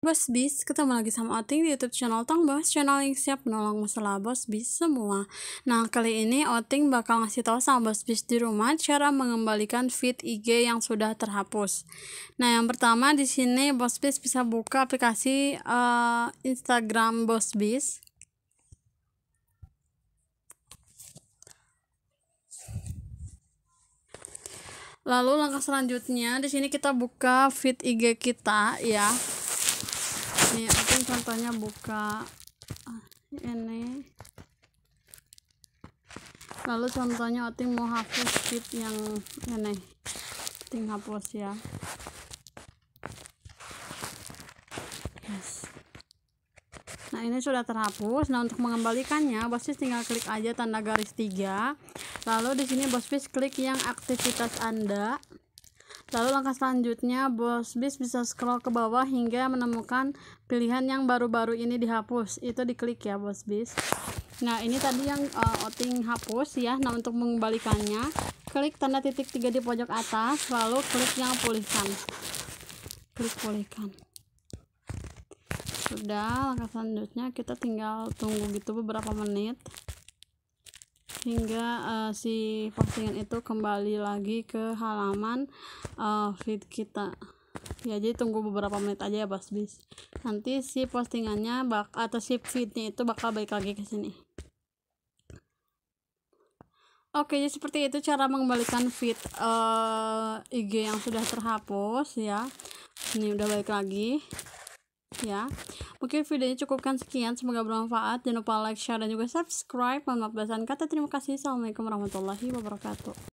Bos Bis, ketemu lagi sama Oting di YouTube channel Tong Bos, channel yang siap menolong masalah Bos Bis semua. Nah, kali ini Oting bakal ngasih tahu sama Bos Bis di rumah cara mengembalikan feed IG yang sudah terhapus. Nah, yang pertama di sini Bos Bis bisa buka aplikasi uh, Instagram Bos Bis. Lalu langkah selanjutnya di sini kita buka feed IG kita ya nih aku contohnya buka ah, ini. Lalu contohnya Oting mau hapus sheet yang ini Oting hapus ya. Nah ini sudah terhapus. Nah untuk mengembalikannya bosfis tinggal klik aja tanda garis tiga. Lalu di sini bosfis klik yang aktivitas anda Lalu langkah selanjutnya, bos bis bisa scroll ke bawah hingga menemukan pilihan yang baru-baru ini dihapus. Itu diklik ya, bos bis. Nah, ini tadi yang uh, outing hapus ya. Nah, untuk mengembalikannya, klik tanda titik tiga di pojok atas, lalu klik yang pulihkan. Klik pulihkan. Sudah, langkah selanjutnya kita tinggal tunggu gitu beberapa menit hingga uh, si postingan itu kembali lagi ke halaman uh, feed kita. Ya jadi tunggu beberapa menit aja ya bos bis. Nanti si postingannya bak atau si feednya itu bakal balik lagi ke sini. Oke jadi seperti itu cara mengembalikan feed uh, eh, IG yang sudah terhapus ya. Ini udah balik lagi ya. Mungkin videonya cukupkan sekian semoga bermanfaat. Jangan lupa like share dan juga subscribe. Mohon maaf kata. Terima kasih. Assalamualaikum warahmatullahi wabarakatuh